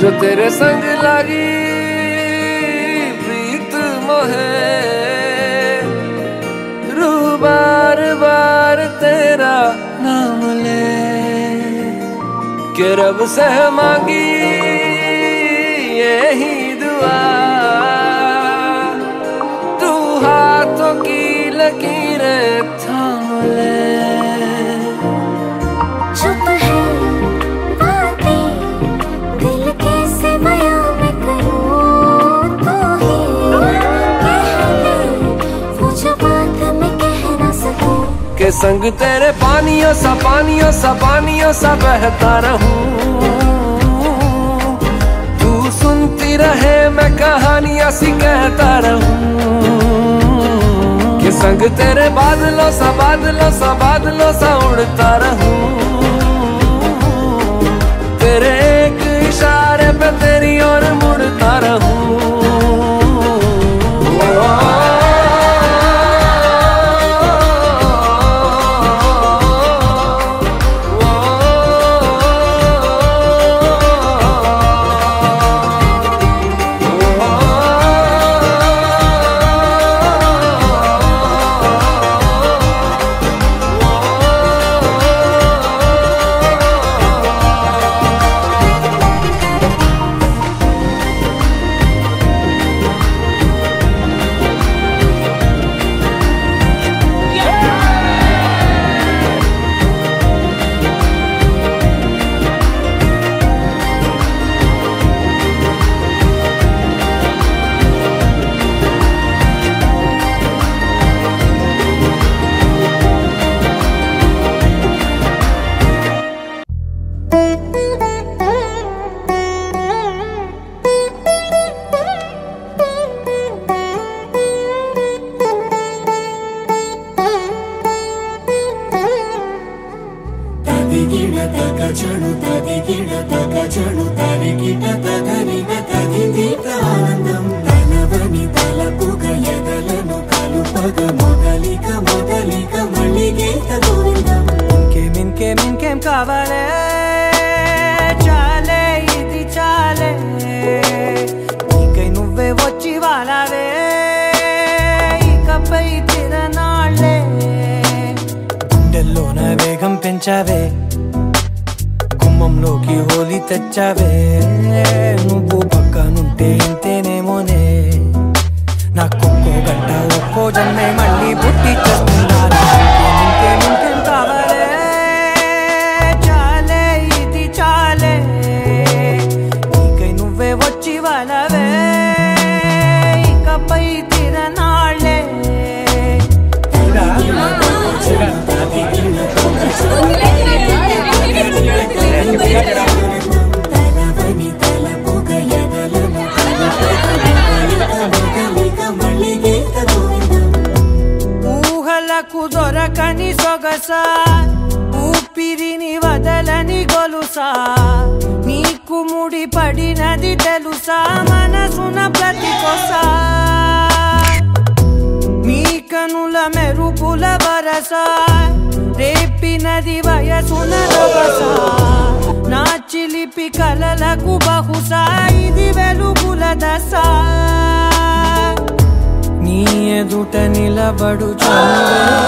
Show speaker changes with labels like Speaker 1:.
Speaker 1: जो तेरे संग लगी प्रीत मोहे। रू बार बार तेरा नाम ले। के रब से मांगी यही दुआ? तू हाथों की लकीरें संग तेरे पानियों सा पानियों सा पानियों सा बहता रहूँ। तू सुनती रहे, मैं कहानियाँ सी कहता रहूँ। के संग तेरे बादलों सा बादलों सा बादलों सा उड़ता रहूँ। तेरे एक इशारे पे तेरी
Speaker 2: ఇంకేం కావాలే చాలే ఇది చాలే. నీకై నువ్వే వచ్చి వాళ్ళవే ఇకపై తిరనాళ్ళే గుండెల్లోన వేగం పెంచావే గుమ్మంలోకి హోలీ తెచ్చావే. నువ్వు పక్కనుంటే ఇంతేనేమోనే. నాకొక్కో గంట ఒక్కో జన్మే మళ్ళీ పుట్టి వాళ్ళవే ఇకపై తిరనాళ్ళే ఊహలకు దొరకని సొగస ఊపిరిని వదలని తెలుసా? నీకు ముడిపడినది తెలుసా? మనసున ప్రతి కొసా. నీ కనుల మెరుపుల వరసా. రేపినది వయసున రవస నా చిలిపి కలలకు బహుశా ఇది వెలుగుల దశ. నీ ఎదుట నిలబడు చంద్రసా